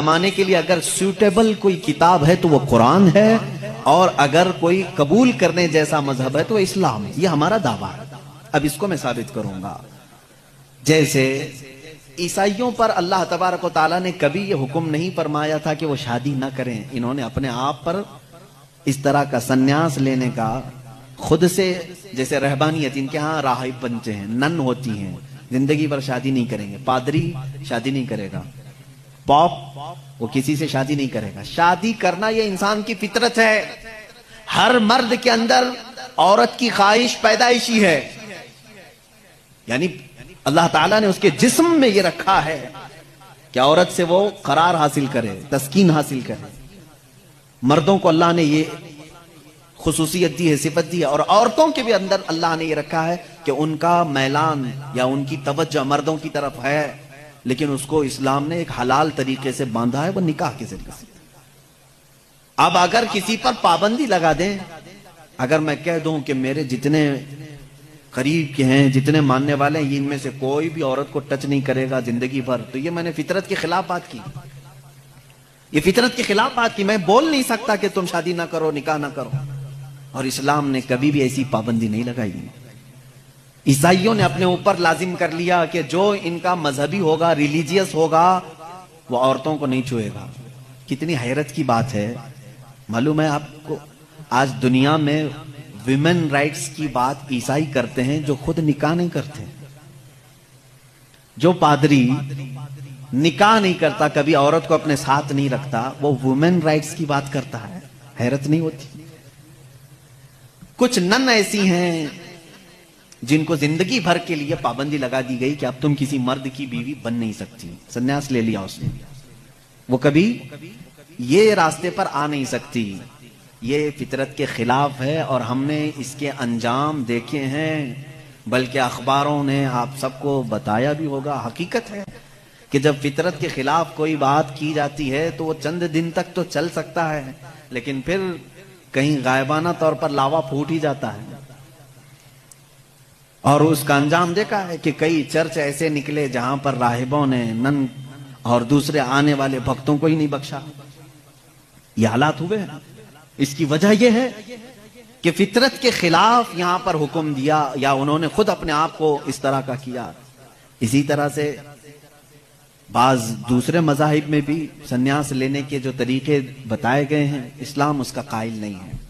जमाने के लिए अगर सूटेबल कोई किताब है तो वो कुरान है, और अगर कोई कबूल करने जैसा मज़हब है तो इस्लाम ये हमारा दावा है। अब इसको मैं साबित करूँगा। जैसे ईसाइयों पर अल्लाह तबारक ताला ने कभी ये हुक्म नहीं फरमाया था कि वो शादी ना करें। इन्होंने अपने आप पर इस तरह का संन्यास लेने का खुद से, जैसे रहबानियत, इनके यहाँ राहिब बनते हैं, नन होती हैं। ज़िंदगी भर शादी नहीं करेंगे। पादरी शादी नहीं करेगा। पॉप वो किसी से शादी नहीं करेगा। शादी करना ये इंसान की फितरत है। हर मर्द के अंदर औरत की ख्वाहिश पैदाइशी है। यानी अल्लाह ताला ने उसके जिस्म में ये रखा है कि औरत से वो करार हासिल करे, तस्कीन हासिल करे। मर्दों को अल्लाह ने ये खसूसियत दी है सिफत दी है और औरतों के भी अंदर अल्लाह ने ये रखा है कि उनका मैलान या उनकी तवज्जो मर्दों की तरफ़ है। लेकिन उसको इस्लाम ने एक हलाल तरीके से बांधा है, वो निकाह के ज़रिए। अब अगर किसी पर पाबंदी लगा दें, अगर मैं कह दूँ कि मेरे जितने करीब के हैं, जितने मानने वाले हैं, इनमें से कोई भी औरत को टच नहीं करेगा ज़िंदगी भर। तो ये मैंने फितरत के खिलाफ बात की। ये फितरत के खिलाफ बात की। मैं बोल नहीं सकता कि तुम शादी ना करो, निकाह ना करो। और इस्लाम ने कभी भी ऐसी पाबंदी नहीं लगाई। ईसाइयों ने अपने ऊपर लाजिम कर लिया कि जो इनका मजहबी होगा, रिलीजियस होगा, वो औरतों को नहीं छुएगा। कितनी हैरत की बात है। मालूम है आपको, आज दुनिया में विमेन राइट्स की बात ईसाई करते हैं जो खुद निकाह नहीं करते। जो पादरी निकाह नहीं करता, कभी औरत को अपने साथ नहीं रखता, वो वुमेन राइट्स की बात करता है। हैरत नहीं होती। कुछ नन ऐसी हैं जिनको ज़िंदगी भर के लिए पाबंदी लगा दी गई कि अब तुम किसी मर्द की बीवी बन नहीं सकती। संन्यास ले लिया उसने। वो कभी ये रास्ते पर आ नहीं सकती। ये फितरत के खिलाफ है और हमने इसके अंजाम देखे हैं, बल्कि अखबारों ने आप सबको बताया भी होगा, हकीकत है कि जब फितरत के खिलाफ कोई बात की जाती है तो वो चंद दिन तक तो चल सकता है, लेकिन फिर कहीं गायबाना तौर पर लावा फूट ही जाता है। और उसका अंजाम देखा है कि कई चर्च ऐसे निकले जहाँ पर राहिबों ने नन और दूसरे आने वाले भक्तों को ही नहीं बख्शा। ये हालात हुए हैं। इसकी वजह यह है कि फितरत के खिलाफ यहाँ पर हुक्म दिया या उन्होंने खुद अपने आप को इस तरह का किया। इसी तरह से बाज दूसरे मजाहिब में भी संन्यास लेने के जो तरीके बताए गए हैं, इस्लाम उसका कायल नहीं है।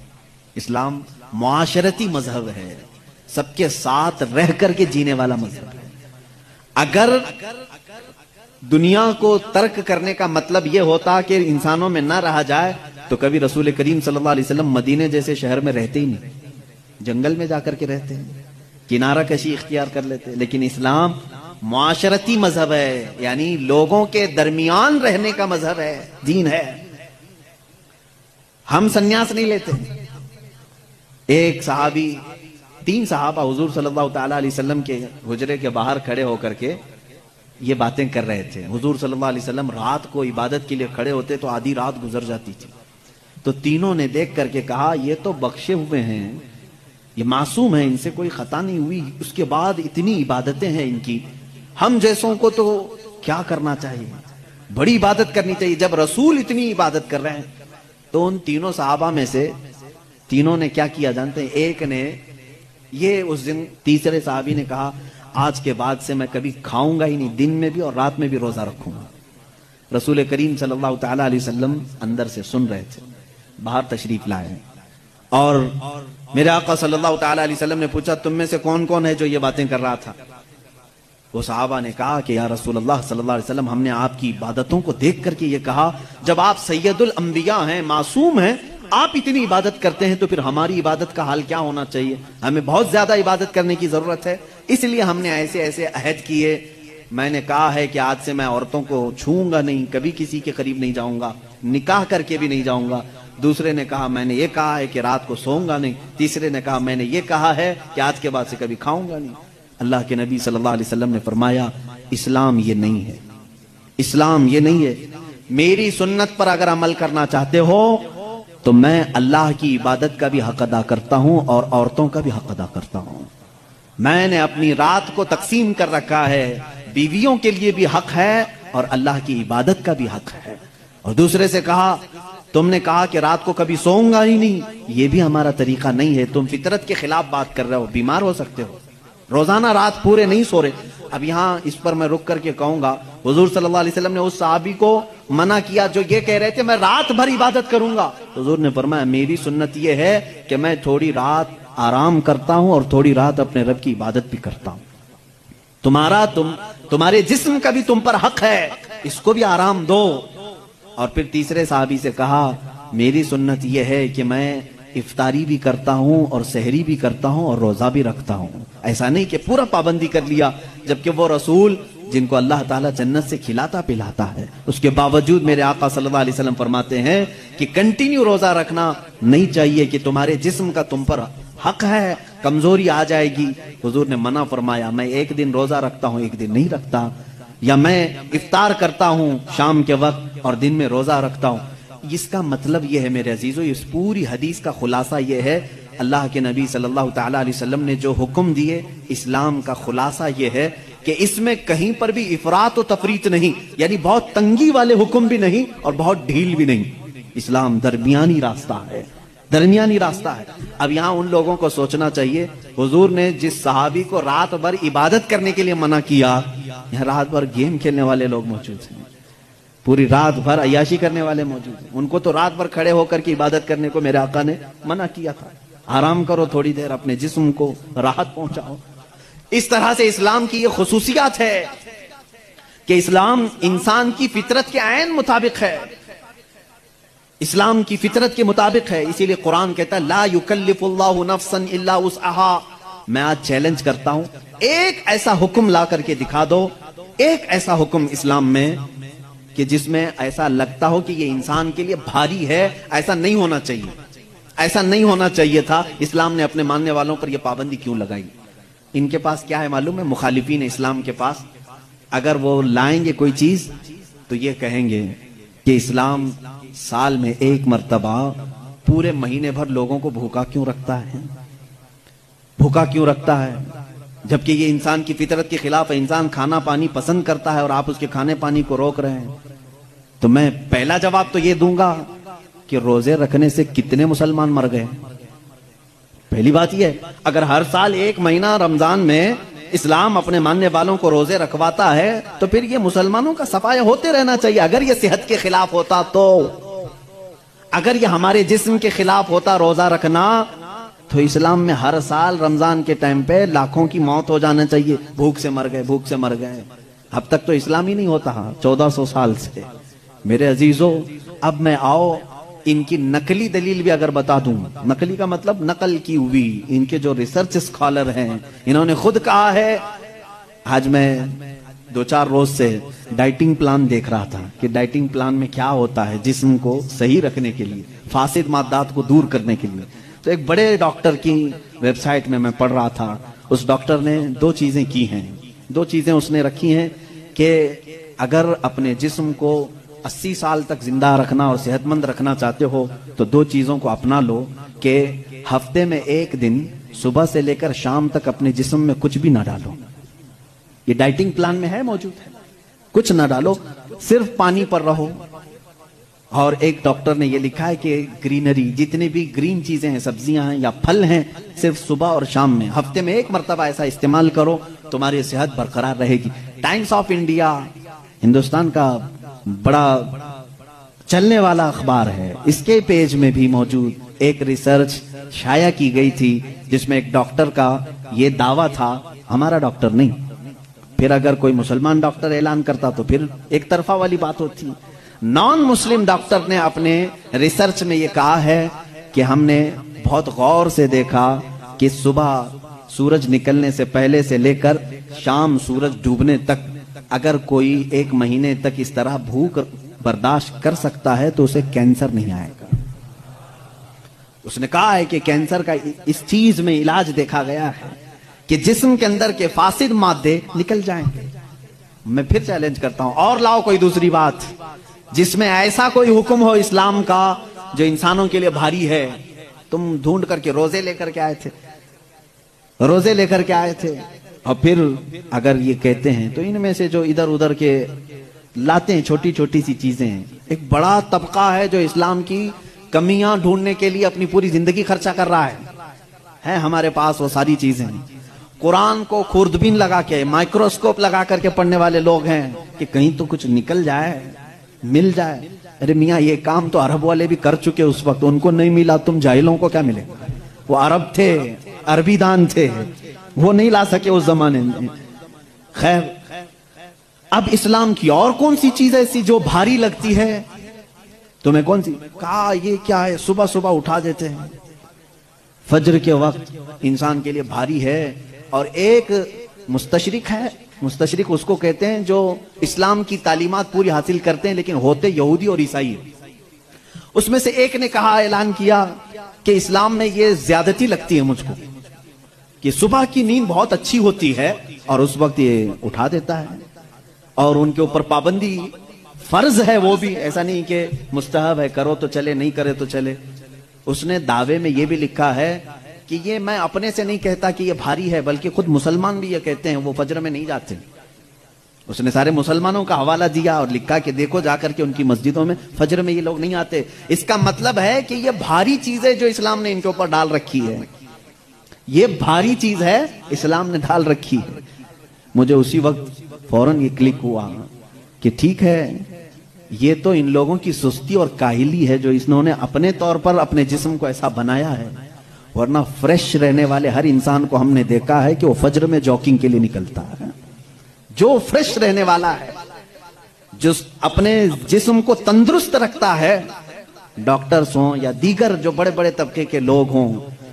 इस्लाम मुआशरती मज़हब है। सबके साथ रह करके जीने वाला मज़हब है। अगर दुनिया को तर्क करने का मतलब यह होता कि इंसानों में ना रहा जाए तो कभी रसूल करीम सल्लल्लाहु अलैहि वसल्लम मदीने जैसे शहर में रहते ही नहीं। जंगल में जाकर के रहते हैं। किनारा कशी इख्तियार कर लेते लेकिन इस्लाम मुआशरती मज़हब है। यानी लोगों के दरमियान रहने का मज़हब है। दीन है। हम संन्यास नहीं लेते। एक सहाबी तीन सहाबा हुजूर वसल्लम के हुजरे के बाहर खड़े होकर के ये बातें कर रहे थे। हुजूर वसल्लम रात को इबादत के लिए खड़े होते तो आधी रात गुजर जाती थी। तो तीनों ने देख करके कहा, ये तो बख्शे हुए हैं। ये मासूम है, इनसे कोई खता नहीं हुई। उसके बाद इतनी इबादतें हैं इनकी। हम जैसों को तो क्या करना चाहिए? बड़ी इबादत करनी चाहिए। जब रसूल इतनी इबादत कर रहे हैं तो उन तीनों साहबा में से तीनों ने क्या किया जानते हैं? एक ने ये उस दिन तीसरे साहबी ने कहा, आज के बाद से मैं कभी खाऊँगा ही नहीं, दिन में भी और रात में भी रोजा रखूँगा। रसूल करीम सल्लल्लाहु अलैहि वसल्लम अंदर से सुन रहे थे, बाहर तशरीफ़ लाए और मेरे आका सल्लल्लाहु अलैहि वसल्लम ने पूछा, तुम में से कौन कौन है जो ये बातें कर रहा था? वो साहबा ने कहा कि, या रसूल अल्लाह हमने आपकी इबादतों को देख करके ये कहा, जब आप सैयदुल अंबिया हैं, मासूम हैं आप इतनी इबादत करते हैं तो फिर हमारी इबादत का हाल क्या होना चाहिए? हमें बहुत ज़्यादा इबादत करने की ज़रूरत है। इसलिए हमने ऐसे ऐसे अहद किए। मैंने कहा है कि आज से मैं औरतों को छूँगा नहीं, कभी किसी के करीब नहीं जाऊँगा, निकाह करके भी नहीं जाऊँगा। दूसरे ने कहा, मैंने ये कहा है कि रात को सोऊँगा नहीं। तीसरे ने कहा, मैंने ये कहा है कि आज के बाद से कभी खाऊँगा नहीं। अल्लाह के नबी सल्लल्लाहु अलैहि वसल्लम ने फरमाया, इस्लाम ये नहीं है। इस्लाम ये नहीं है। मेरी सुन्नत पर अगर अमल करना चाहते हो तो मैं अल्लाह की इबादत का भी हक अदा करता हूँ और औरतों का भी हक अदा करता हूँ। मैंने अपनी रात को तकसीम कर रखा है। बीवियों के लिए भी हक है और अल्लाह की इबादत का भी हक है। और दूसरे से कहा, तुमने कहा कि रात को कभी सोऊँगा ही नहीं। ये भी हमारा तरीका नहीं है। तुम फितरत के खिलाफ बात कर रहे हो, बीमार हो सकते हो। रोज़ाना रात पूरे नहीं सो रहे। अब यहाँ इस पर मैं रुक करके कहूँगा, हजूर वसल्लम ने उस साहबी को मना किया, जो ये कह रहे थे, मैं रात भर इबादत करूँगा। हजूर ने फरमाया, मेरी सुन्नत ये है कि मैं थोड़ी रात आराम करता हूँ और थोड़ी रात अपने रब की इबादत भी करता हूँ। तुम्हारा तुम, तुम्हारे जिस्म का भी तुम पर हक है, इसको भी आराम दो। और फिर तीसरे साहबी से कहा, मेरी सुन्नत यह है कि मैं इफ्तारी भी करता हूँ और सहरी भी करता हूँ और रोजा भी रखता हूँ। ऐसा नहीं कि पूरा पाबंदी कर लिया, जबकि वो रसूल जिनको अल्लाह ताला जन्नत से खिलाता पिलाता है। उसके बावजूद मेरे आका सल्लल्लाहु अलैहि वसल्लम फरमाते हैं कि कंटिन्यू रोजा रखना नहीं चाहिए कि तुम्हारे जिस्म का तुम पर हक है, कमज़ोरी आ जाएगी। हुजूर ने मना फरमाया, मैं एक दिन रोजा रखता हूँ, एक दिन नहीं रखता। या मैं इफ्तार करता हूँ शाम के वक्त और दिन में रोजा रखता हूँ। इसका मतलब यह है मेरे अजीजों, इस पूरी हदीस का खुलासा यह है, अल्लाह के नबी सल्लल्लाहु अलैहि वसल्लम ने जो हुक्म दिए, इस्लाम का खुलासा यह है कि इसमें कहीं पर भी इफरात और तफरीत नहीं, यानी बहुत तंगी वाले हुक्म भी नहीं और बहुत ढील भी नहीं। इस्लाम दरमियानी रास्ता है, दरमियानी रास्ता है। अब यहाँ उन लोगों को सोचना चाहिए, हुजूर ने जिस सहाबी को रात भर इबादत करने के लिए मना किया, यहाँ रात भर गेम खेलने वाले लोग मौजूद हैं। पूरी रात भर अयाशी करने वाले मौजूद हैं। उनको तो रात भर खड़े होकर के इबादत करने को मेरे आका ने मना किया था। आराम करो थोड़ी देर अपने जिस्म को राहत पहुंचाओ। इस तरह से इस्लाम की यह खसूसियात है कि इस्लाम इंसान की फितरत के आयन मुताबिक है। इस्लाम की फितरत के मुताबिक है। इसीलिए कुरान कहता है, ला युकल्लिफुल्लाहु इल्ला उसअहा मैं आज चैलेंज करता हूँ, एक ऐसा हुक्म ला करके दिखा दो, एक ऐसा हुक्म इस्लाम में कि जिसमें ऐसा लगता हो कि ये इंसान के लिए भारी है, ऐसा नहीं होना चाहिए। ऐसा नहीं होना चाहिए था। इस्लाम ने अपने मानने वालों पर यह पाबंदी क्यों लगाई? इनके पास क्या है मालूम है? मुखालिफिन इस्लाम के पास। अगर वो लाएँगे कोई चीज़ तो ये कहेंगे कि इस्लाम साल में एक मरतबा पूरे महीने भर लोगों को भूखा क्यों रखता है? भूखा क्यों रखता है? जबकि ये इंसान की फितरत के खिलाफ है। इंसान खाना पानी पसंद करता है और आप उसके खाने पानी को रोक रहे हैं। तो मैं पहला जवाब तो ये दूँगा कि रोज़े रखने से कितने मुसलमान मर गए? पहली बात यह है, अगर हर साल एक महीना रमज़ान में इस्लाम अपने मानने वालों को रोज़े रखवाता है तो फिर ये मुसलमानों का सफाया होते रहना चाहिए। अगर ये सेहत के खिलाफ होता तो अगर ये हमारे जिस्म के खिलाफ होता रोजा रखना तो इस्लाम में हर साल रमज़ान के टाइम पे लाखों की मौत हो जाना चाहिए। भूख से मर गए, भूख से मर गए। अब तक तो इस्लाम ही नहीं होता चौदह सौ साल से। मेरे अजीजों, अब मैं आओ इनकी नकली दलील भी अगर बता दूँ, नकली का मतलब नकल की हुई, इनके जो रिसर्च स्कॉलर हैं, इन्होंने खुद कहा है, आज मैं दो चार रोज से डाइटिंग प्लान देख रहा था कि डाइटिंग प्लान में क्या होता है जिस्म को सही रखने के लिए, फासिद मादात को दूर करने के लिए। तो एक बड़े डॉक्टर की वेबसाइट में मैं पढ़ रहा था, उस डॉक्टर ने दो चीज़ें की हैं। दो चीज़ें उसने रखी हैं कि अगर अपने जिस्म को 80 साल तक ज़िंदा रखना और सेहतमंद रखना चाहते हो तो दो चीज़ों को अपना लो कि हफ़्ते में एक दिन सुबह से लेकर शाम तक अपने जिस्म में कुछ भी ना डालो। ये डाइटिंग प्लान में है, मौजूद है। कुछ ना डालो, सिर्फ़ पानी पर रहो। और एक डॉक्टर ने ये लिखा है कि ग्रीनरी, जितनी भी ग्रीन चीज़ें हैं, सब्ज़ियाँ हैं या फल हैं, सिर्फ़ सुबह और शाम में। हफ़्ते में एक मरतबा ऐसा इस्तेमाल करो, तुम्हारी सेहत बरकरार रहेगी। टाइम्स ऑफ़ इंडिया, हिंदुस्तान का बड़ा चलने वाला अखबार है। इसके पेज में भी मौजूद एक रिसर्च शाया की गई थी, जिसमें एक डॉक्टर का ये दावा था, हमारा डॉक्टर नहीं। फिर अगर कोई मुसलमान डॉक्टर ऐलान करता तो फिर एक तरफा वाली बात होती। नॉन मुस्लिम डॉक्टर ने अपने रिसर्च में ये कहा है कि हमने बहुत गौर से देखा कि सुबह सूरज निकलने से पहले से लेकर शाम सूरज डूबने तक अगर कोई एक महीने तक इस तरह भूख बर्दाश्त कर सकता है तो उसे कैंसर नहीं आएगा। उसने कहा है कि कैंसर का इस चीज़ में इलाज देखा गया है कि जिस्म के अंदर के फासिद मादे निकल जाएँगे। मैं फिर चैलेंज करता हूँ, और लाओ कोई दूसरी बात, जिसमें ऐसा कोई हुक्म हो इस्लाम का, जो इंसानों के लिए भारी है। तुम ढूंढ करके रोज़े लेकर के आए थे। रोज़े लेकर के आए थे। और फिर अगर ये कहते हैं तो इनमें से जो इधर उधर के लाते हैं, छोटी छोटी सी चीज़ें हैं। एक बड़ा तबका है जो इस्लाम की कमियाँ ढूँढने के लिए अपनी पूरी ज़िंदगी खर्चा कर रहा है। है हमारे पास वो सारी चीज़ें कुरान को खुर्दबीन लगा के, माइक्रोस्कोप लगा करके पढ़ने वाले लोग हैं कि कहीं तो कुछ निकल जाए, मिल जाए। अरे मियाँ, ये काम तो अरब वाले भी कर चुके उस वक्त, उनको नहीं मिला, तुम जाहिलों को क्या मिलेगा वो अरब थे, अरबी दान थे। वो नहीं ला सके उस जमाने में। खैर, अब इस्लाम की और कौन सी चीज़ ऐसी जो भारी लगती है? तुम्हें कौन सी? कहा ये क्या है? सुबह सुबह उठा देते हैं। फजर के वक्त इंसान के लिए भारी है और एक मुस्तशरिक है। मुस्तशरिक उसको कहते हैं जो इस्लाम की तालीमत पूरी हासिल करते हैं, लेकिन होते यहूदी और ईसाई उसमें से एक ने कहा, ऐलान किया कि इस्लाम में ये ज्यादती लगती है मुझको। कि सुबह की नींद बहुत अच्छी होती है और उस वक्त ये उठा देता है। और उनके ऊपर पाबंदी फ़र्ज़ है वो भी। ऐसा नहीं कि मुस्तहब है, करो तो चले, नहीं करे तो चले। उसने दावे में ये भी लिखा है कि ये मैं अपने से नहीं कहता कि ये भारी है, बल्कि खुद मुसलमान भी ये कहते हैं, वो फजर में नहीं जाते। उसने सारे मुसलमानों का हवाला दिया और लिखा कि देखो जाकर के उनकी मस्जिदों में फजर में ये लोग नहीं आते। इसका मतलब है कि ये भारी चीज़ें जो इस्लाम ने इनके ऊपर डाल रखी है। ये भारी चीज़ है, इस्लाम ने ढाल रखी है। मुझे उसी वक्त फ़ौरन ये क्लिक हुआ कि ठीक है, ये तो इन लोगों की सुस्ती और काहिली है जो इन्होंने अपने तौर पर अपने जिस्म को ऐसा बनाया है, वरना फ्रेश रहने वाले हर इंसान को हमने देखा है कि वो फज्र में जॉकिंग के लिए निकलता है। जो फ्रेश रहने वाला है, जो अपने जिस्म को तंदुरुस्त रखता है, डॉक्टर्स हों या दीगर जो बड़े बड़े तबके के लोग हों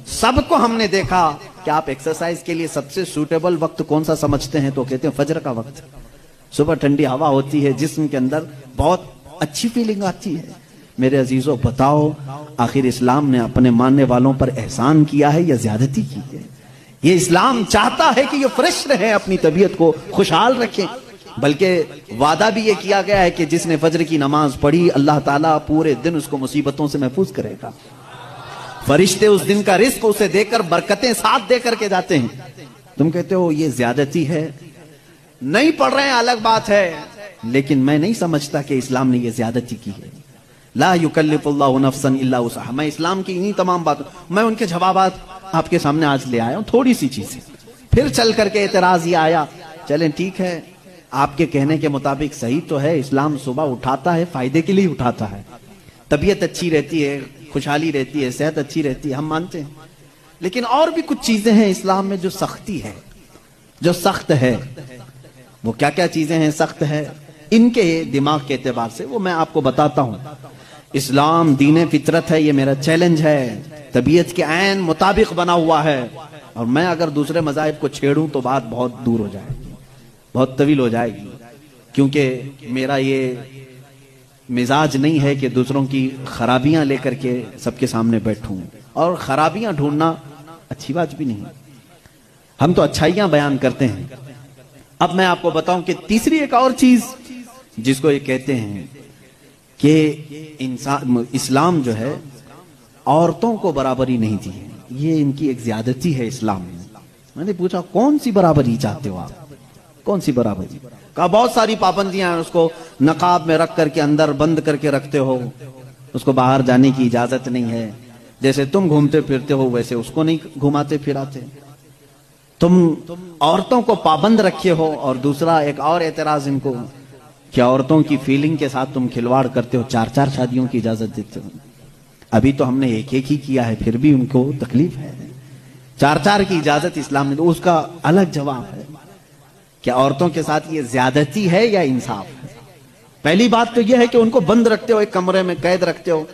सबको हमने देखा। कि आप एक्सरसाइज के लिए सबसे सूटेबल वक्त कौन सा समझते हैं? तो कहते हैं फजर का वक्त। सुबह ठंडी हवा होती है, जिस्म के अंदर बहुत अच्छी फीलिंग आती है। मेरे अजीजों, बताओ, आखिर इस्लाम ने अपने मानने वालों पर एहसान किया है या ज्यादती की है? ये इस्लाम चाहता है कि ये फ्रेश रहे, अपनी तबीयत को खुशहाल रखें। बल्कि वादा भी ये किया गया है कि जिसने फजर की नमाज़ पढ़ी, अल्लाह ताला पूरे दिन उसको मुसीबतों से महफूज करेगा। फरिश्ते उस दिन का रिस्क उसे देकर बरकतें साथ दे करके जाते हैं। तुम कहते हो, ये ज्यादती है। नहीं पढ़ रहे हैं, अलग बात है। लेकिन मैं नहीं समझता कि इस्लाम ने यह ज्यादती की है। ला इल्ला मैं इस्लाम की इन्हीं तमाम बातों, मैं उनके जवाब आपके सामने आज ले आया हूँ, थोड़ी सी चीज़ें। फिर चल करके एतराज़ ये आया, चलें, ठीक है, आपके कहने के मुताबिक सही तो है, इस्लाम सुबह उठाता है, फ़ायदे के लिए उठाता है। तबीयत अच्छी रहती है खुशहाली रहती है, सेहत अच्छी रहती है, हम मानते हैं। लेकिन और भी कुछ चीज़ें हैं इस्लाम में जो सख्ती है, जो सख्त है। वो क्या क्या चीज़ें हैं सख्त है? इनके दिमाग के एतबार से वो मैं आपको बताता हूँ। इस्लाम दीन फितरत है, ये मेरा चैलेंज है। तबीयत के आन मुताबिक बना हुआ है। और मैं अगर दूसरे मजाहब को छेड़ूं तो बात बहुत दूर हो जाएगी, बहुत तवील हो जाएगी। क्योंकि मेरा ये मिजाज नहीं है कि दूसरों की खराबियाँ लेकर के सबके सामने बैठूं। और खराबियाँ ढूंढना अच्छी बात भी नहीं। हम तो अच्छाइयाँ बयान करते हैं। अब मैं आपको बताऊँ कि तीसरी एक और चीज़ जिसको ये कहते हैं कि इंसान, इस्लाम जो है, औरतों को बराबरी नहीं दी है ये इनकी एक ज्यादती है इस्लाम में। मैंने पूछा, कौन सी बराबरी चाहते हो आप? कौन सी बराबरी? कहा, बहुत सारी पाबंदियाँ हैं उसको नकाब में रख करके, अंदर बंद करके रखते हो। उसको बाहर जाने की इजाज़त नहीं है। जैसे तुम घूमते फिरते हो, वैसे उसको नहीं घुमाते फिराते। तुम औरतों को पाबंद रखे हो और दूसरा एक और एतराज़ इनको कि औरतों की फीलिंग के साथ तुम खिलवाड़ करते हो, चार चार शादियों की इजाज़त देते हो। अभी तो हमने एक एक ही किया है, फिर भी उनको तकलीफ़ है। चार चार की इजाज़त इस्लाम ने उसका अलग जवाब है। क्या औरतों के साथ ये ज्यादती है या इंसाफ? है पहली बात तो यह है कि उनको बंद रखते हो, एक कमरे में कैद रखते हो।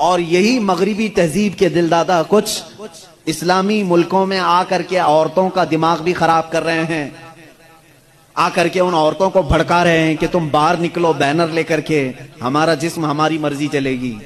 और यही मगरबी तहजीब के दिलदादा कुछ इस्लामी मुल्कों में आकर के औरतों का दिमाग भी खराब कर रहे हैं। आकर के उन औरतों को भड़का रहे हैं कि तुम बाहर निकलो, बैनर लेकर के, हमारा जिस्म हमारी मर्ज़ी चलेगी।